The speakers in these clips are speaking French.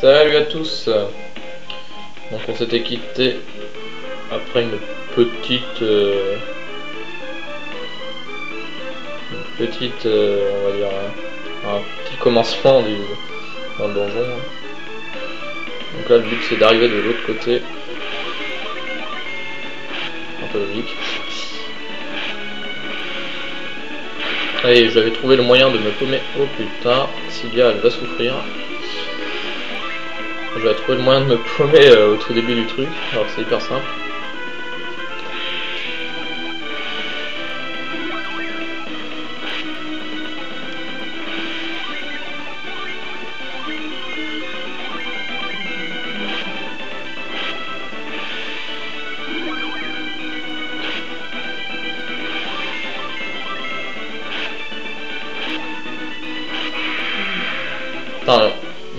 Salut à tous Donc on s'était quitté après une petite... euh, une petite, euh, on va dire, un, un petit commencement du, dans le donjon. Donc là le but c'est d'arriver de l'autre côté. Un peu logique. Allez, j'avais trouvé le moyen de me paumer. Oh putain, Sylvia elle va souffrir. J'avais trouvé le moyen de me paumer euh, au tout début du truc, alors c'est hyper simple.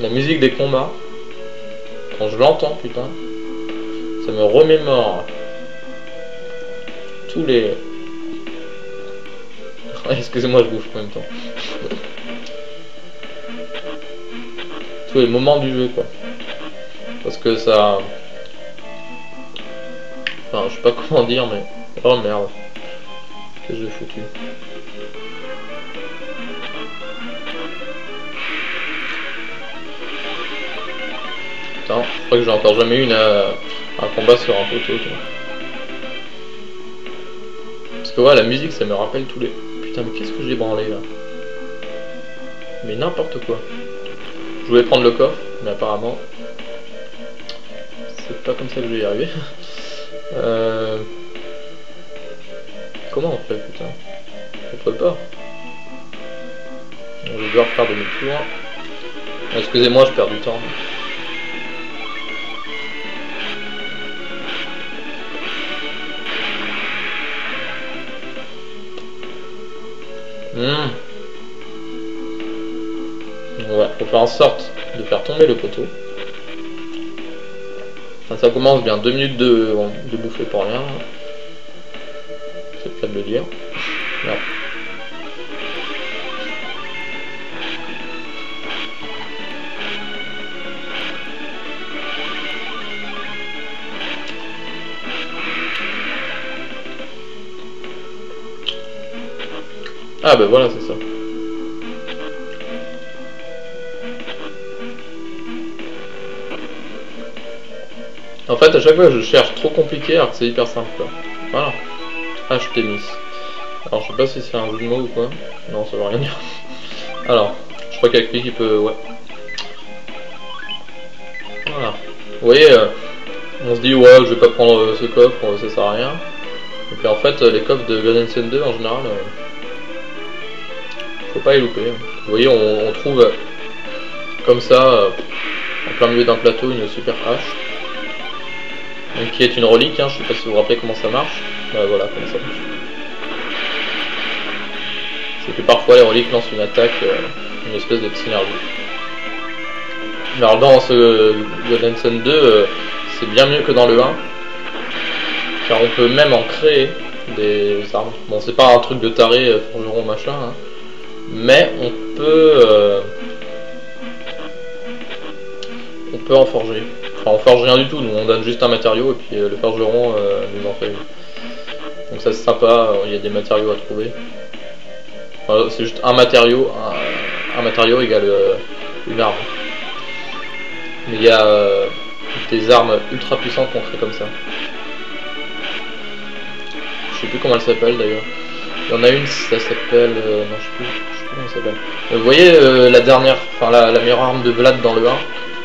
La musique des combats, quand je l'entends, putain, ça me remémore tous les... Excusez-moi, je bouffe en même temps. tous les moments du jeu, quoi. Parce que ça... Enfin, je sais pas comment dire, mais... Oh merde. Qu'est-ce que j'ai foutu? Crois que j'ai encore jamais eu euh, un combat sur un poteau. Parce que ouais, la musique, ça me rappelle tous les... Putain, mais qu'est-ce que j'ai branlé là? Mais n'importe quoi. Je voulais prendre le coffre, mais apparemment... C'est pas comme ça que je vais y arriver. euh... Comment on fait, putain? On peut pas. Je vais devoir faire demi-tour. Excusez-moi, je perds du temps. Hmm. Ouais, faut faire en sorte de faire tomber le poteau. Ça commence bien, deux minutes de, de bouffer pour rien. C'est le cas de le dire. Ah bah voilà, c'est ça. En fait, à chaque fois, je cherche trop compliqué alors que c'est hyper simple. Quoi. Voilà. H-Tennis. Alors, je sais pas si c'est un jeu de mots ou quoi. Non, ça veut rien dire. Alors, je crois qu'avec lui, il peut... Ouais. Voilà. Vous voyez, euh, on se dit, ouais, je vais pas prendre euh, ce coffre, euh, ça sert à rien. Et puis en fait, euh, les coffres de Golden Sun 2, en général... faut pas les louper. Vous voyez, on, trouve euh, comme ça, euh, en plein milieu d'un plateau, une super hache. Qui est une relique, hein, je sais pas si vous vous rappelez comment ça marche. Bah, voilà, comment ça marche. C'est que parfois les reliques lancent une attaque, euh, une espèce de synergie. Mais alors dans ce Golden Sun 2, euh, c'est bien mieux que dans le 1. Car on peut même en créer des armes. Bon, c'est pas un truc de taré, forgeron machin, hein mais on peut euh, on peut en forger. Enfin, on forge rien du tout, nous on donne juste un matériau et puis euh, le forgeron euh, nous en fait. Donc ça c'est sympa, il y a des matériaux à trouver. C'est juste un matériau, un, matériau égale une arme. Mais il y a des armes ultra puissantes qu'on crée comme ça. Je sais plus comment elles s'appellent d'ailleurs. Il y en a une, ça s'appelle. non, je sais plus Euh, vous voyez euh, la dernière, enfin la, meilleure arme de Vlad dans le 1,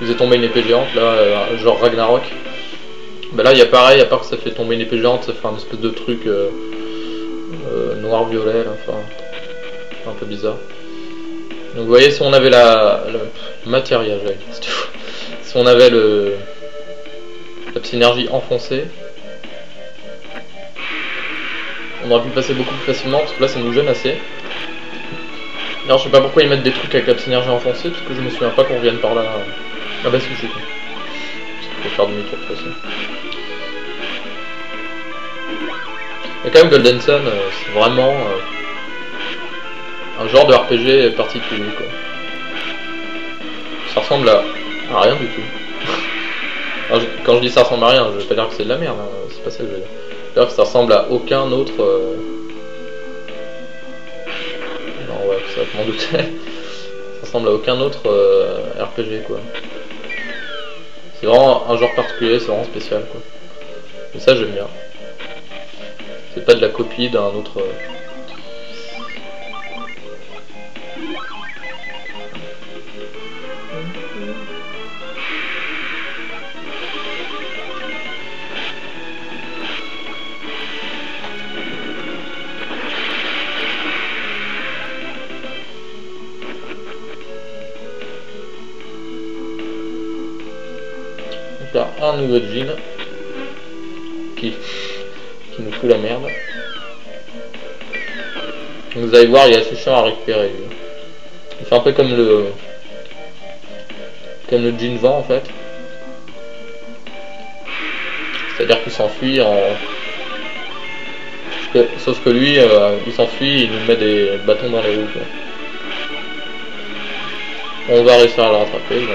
vous est tombé une épée géante, là, euh, genre Ragnarok. Bah là, il y a pareil, à part que ça fait tomber une épée géante, ça fait un espèce de truc noir-violet, enfin, un peu bizarre. Donc vous voyez, si on avait la, la si on avait le la synergie enfoncée, on aurait pu passer beaucoup plus facilement parce que là ça nous gêne assez. Alors je sais pas pourquoi ils mettent des trucs avec la synergie enfoncée parce que je me souviens pas qu'on revienne par là. Ah bah si je sais pas. Faut faire demi-tour de toute façon. Mais quand même Golden Sun euh, c'est vraiment euh, un genre de RPG particulier quoi. Ça ressemble à Ah, rien du tout. Quand je dis ça ressemble à rien, je vais pas dire que c'est de la merde, hein, c'est pas ça que je veux dire. Je veux dire que ça ressemble à aucun autre. euh, ça je m'en doutais. ça ressemble à aucun autre euh, RPG quoi. C'est vraiment un genre particulier, c'est vraiment spécial quoi. Et ça j'aime bien. C'est pas de la copie d'un autre. euh, nouveau jean qui, qui nous fout la merde. Vous allez voir, il est assez chiant à récupérer. fait un peu comme le comme le jean vent en fait. C'est-à-dire qu'il s'enfuit en Sauf que- lui, euh, il s'enfuit, il nous met des bâtons dans les roues. On va réussir à le rattraper,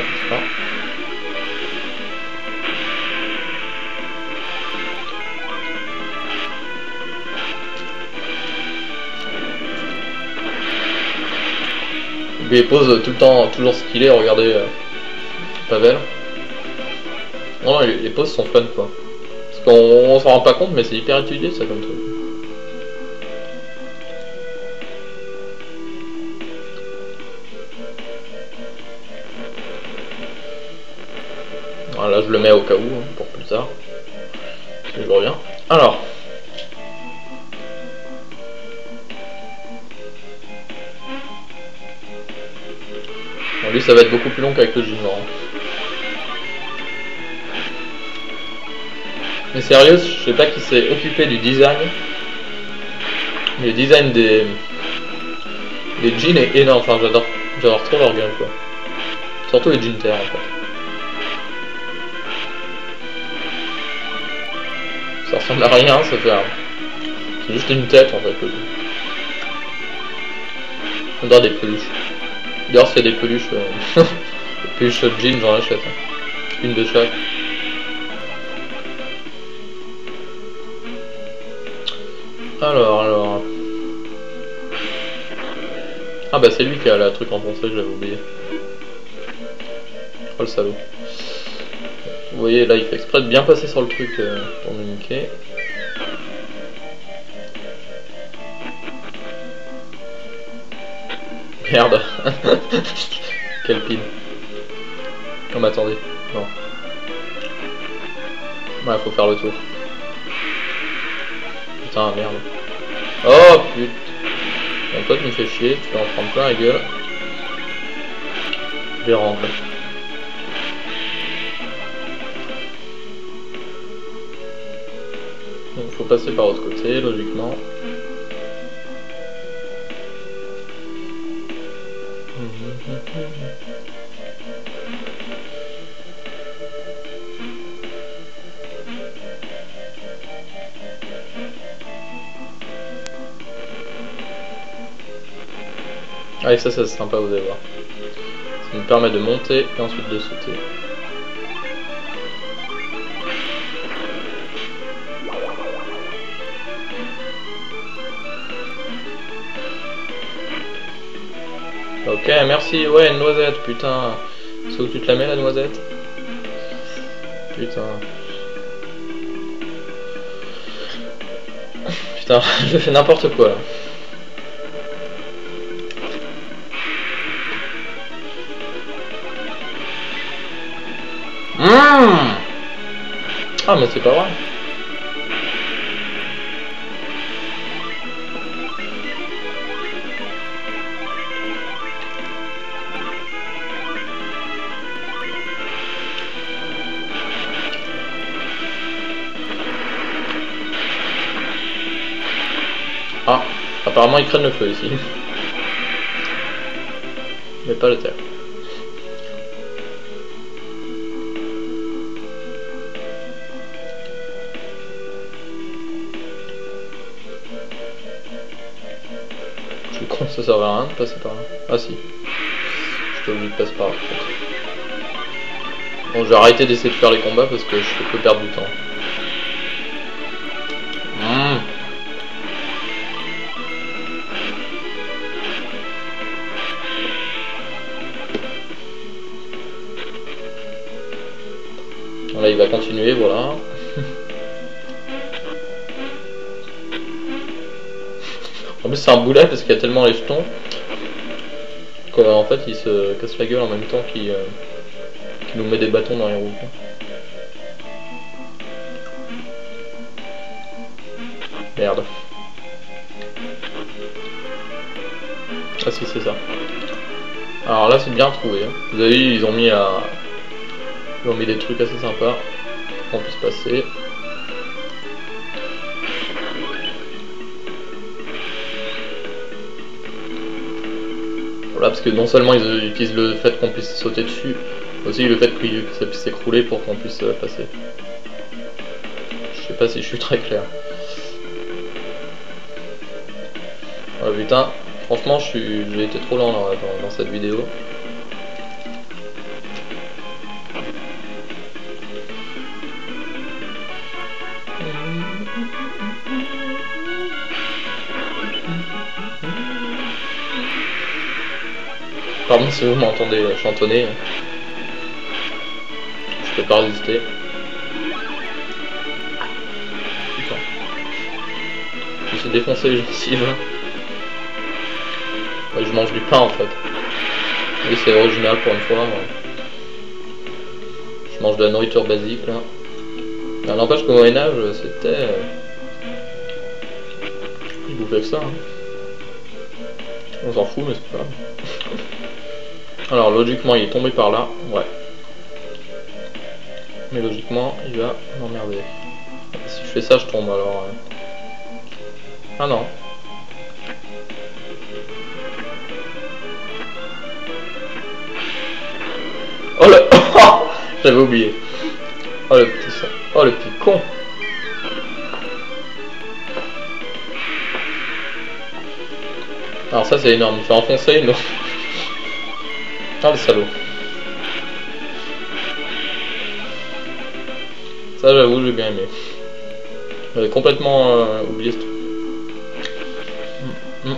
Il pose tout le temps, toujours ce qu'il est, regardez euh, Pavel. Non, les, poses sont fun quoi. Parce qu'on on s'en rend pas compte, mais c'est hyper étudié ça comme truc. Voilà, je le mets au cas où, hein, pour plus tard. Je reviens. Alors. Lui, ça va être beaucoup plus long qu'avec le Junior. Mais sérieux, je sais pas qui s'est occupé du design. Le design des, jeans est énorme. Enfin, j'adore, j'adore trop leur gueule, quoi. Surtout les jeans terre, en fait. Ça ressemble à rien, ça fait. C'est juste une tête, en fait. On dirait des peluches. D'ailleurs, a des peluches... Euh... des peluches jeans, j'en achète. hein. Une de chaque. Alors, alors. Ah bah c'est lui qui a la truc en français, j'avais oublié. Oh le salaud. Vous voyez là il fait exprès de bien passer sur le truc euh, pour nous niquer. Merde. Quelle pile. Non mais attendez. Non. Ouais faut faire le tour. Putain merde. Oh putain. Mon pote me fait chier, tu vas en prendre plein la gueule. Je vais rentrer. Donc faut passer par l'autre côté, logiquement. Ah et ça, ça c'est sympa, vous allez voir. Ça nous permet de monter et ensuite de sauter. Ok, merci. Ouais, une noisette, putain. C'est où tu te la mets la noisette Putain. Putain, je fais n'importe quoi là. Mmh ah mais c'est pas vrai. Apparemment ils craignent le feu ici. Mais pas terre. Je suis con, ça servait à rien de passer par là. Ah si. Je oublié de passer par là. Bon, je vais arrêter d'essayer de faire les combats parce que je que perdre du temps. Continuer, voilà. en plus, c'est un boulet parce qu'il y a tellement les jetons qu'en fait, il se casse la gueule en même temps qu'il euh, nous met des bâtons dans les roues. Merde. Ah si, c'est ça. Alors là, c'est bien trouvé. Hein. Vous avez vu, ils ont mis à... Ils ont mis des trucs assez sympas qu'on puisse passer. Voilà, parce que non seulement ils utilisent le fait qu'on puisse sauter dessus, aussi le fait que ça puisse s'écrouler pour qu'on puisse euh, passer. Je sais pas si je suis très clair. Oh putain, franchement j'ai été trop lent dans cette vidéo. Pardon si vous m'entendez chantonner. Je peux pas résister. Putain. Je suis défoncé les gencives. Ouais, je mange du pain en fait. Oui, c'est original pour une fois. Je mange de la nourriture basique là. N'empêche qu'au Moyen-Âge, c'était. Euh, ils bouffaient que ça. Hein. On s'en fout, mais c'est pas grave. Alors logiquement il est tombé par là, ouais. Mais logiquement il va m'emmerder. Si je fais ça je tombe alors. Ah non. Oh le... J'avais oublié. Oh le petit son. Oh le petit con. Alors ça c'est énorme, il fait enfoncer une... Ah le salaud. Ça j'avoue j'ai bien aimé. J'avais complètement euh, oublié ce truc. Mm, mm.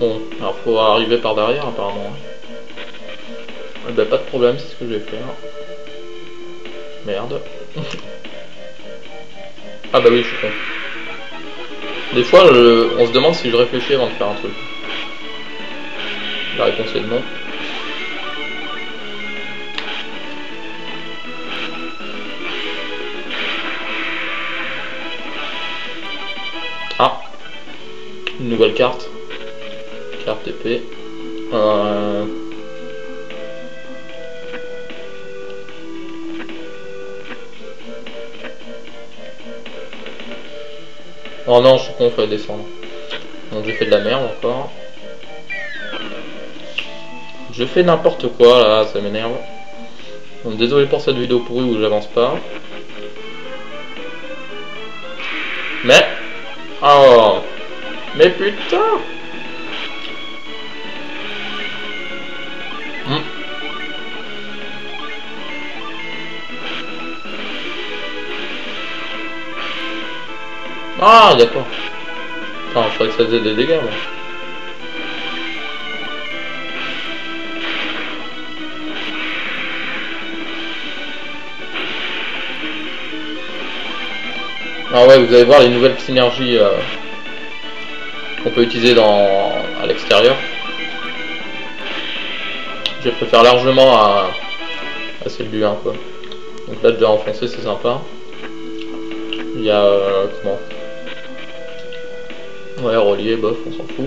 Bon, alors faut arriver par derrière apparemment. Eh ben, pas de problème, c'est ce que je vais faire. Merde. ah bah oui, je suis con. Des fois, on se demande si je réfléchis avant de faire un truc. La réponse est non. Ah Une nouvelle carte. Carte épée. Euh... Oh non, je suis con, faut descendre. Donc j'ai fait de la merde encore. Je fais n'importe quoi là, ça m'énerve. Désolé pour cette vidéo pourrie où j'avance pas. Mais... Oh Mais putain hmm. Ah d'accord. Enfin, je croyais que ça faisait des dégâts moi. Alors ouais, vous allez voir les nouvelles synergies euh, qu'on peut utiliser dans, à l'extérieur. Je préfère largement à, celle du 1 quoi. Donc là déjà enfoncé c'est sympa. Il y a euh, comment? Ouais relié, bof, on s'en fout.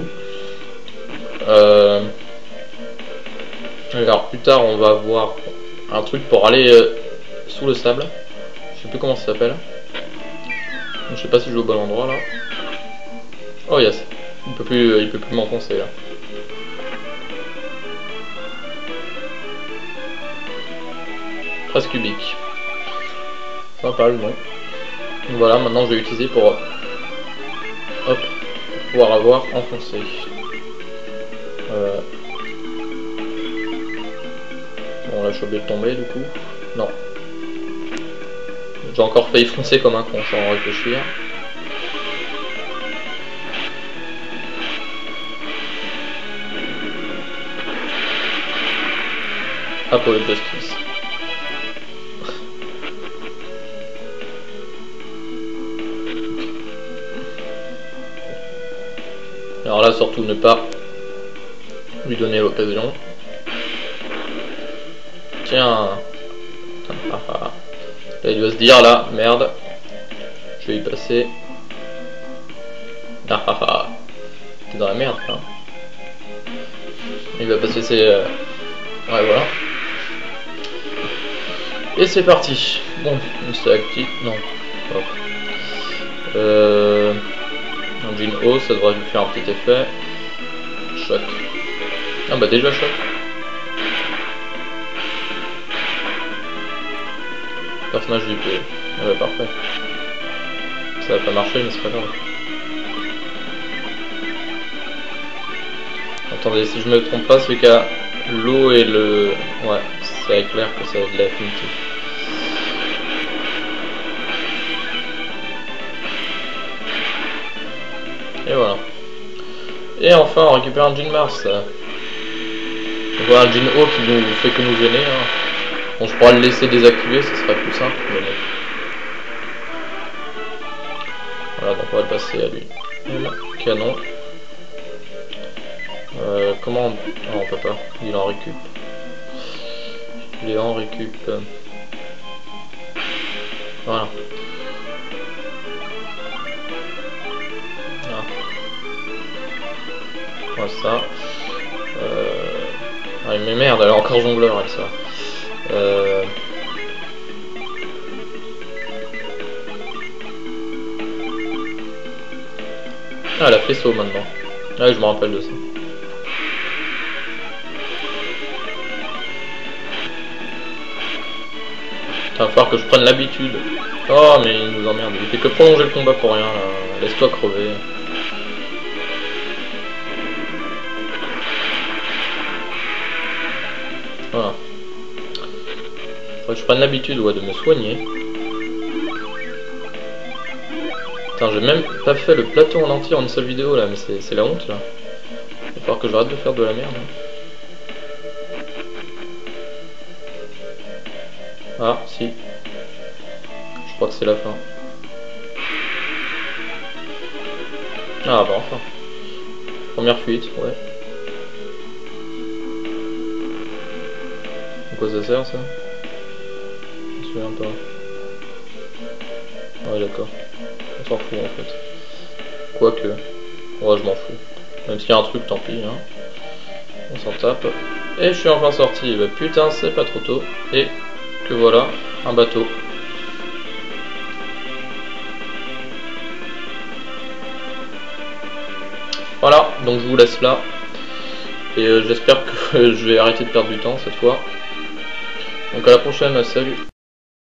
Euh, alors plus tard on va voir un truc pour aller sous le sable. Je sais plus comment ça s'appelle. Je sais pas si je vais au bon endroit là. Oh yes. Il peut plus, il peut plus m'enfoncer là. Presque cubique. Sympa le nom. Voilà, maintenant je vais utiliser pour, hop, pouvoir avoir enfoncé. Euh, Bon là je suis obligé de tomber du coup. Non. J'ai encore failli foncer comme un con sans réfléchir. Ah pour le justice. Alors là surtout ne pas lui donner l'occasion. Tiens. Là il doit se dire là, merde. Je vais y passer. Ah ah ah. T'es dans la merde là. Il va passer ses... Euh, ouais voilà. Et c'est parti. Bon, c'est actif. Non. Hop. Euh... Engine haut, ça devrait lui faire un petit effet. Choc. Ah bah déjà choc. Personnage du P. Ah bah parfait. Ça va pas marcher mais c'est pas grave. Attendez, si je me trompe pas, qui a l'eau et le... Ouais, c'est clair que ça être de l'affinité. Et voilà. Et enfin, on récupère un jean Mars. Voilà un jean haut qui nous fait que nous gêner. Hein. Bon, je pourrais le laisser désactiver, ce serait plus simple. Mais Voilà, donc on va le passer à lui. Canon. Euh, comment on... Ah, peut pas, il en récup. Il en récup. Voilà. ça. Euh... Ah, mais merde, elle est encore jongleur, elle, ça. Euh... Ah, elle a fait saut maintenant. Ah, je me rappelle de ça. Il va falloir que je prenne l'habitude. Oh, mais il nous emmerde. Il fait que prolonger le combat pour rien, Laisse-toi crever. Je prenne l'habitude de me soigner. Putain, j'ai même pas fait le plateau en entier en une seule vidéo là, mais c'est la honte là. Il va falloir que j'arrête de faire de la merde. Hein. Ah, si. Je crois que c'est la fin. Ah bah enfin. Première fuite, ouais. quoi ça sert ça? Souviens pas. Ouais d'accord. On s'en fout en fait. Quoique. Ouais je m'en fous. Même s'il y a un truc, tant pis. Hein. On s'en tape. Et je suis enfin sorti. Bah, putain c'est pas trop tôt. Et que voilà, un bateau. Voilà, donc je vous laisse là. Et euh, j'espère que je vais arrêter de perdre du temps cette fois. Donc à la prochaine, salut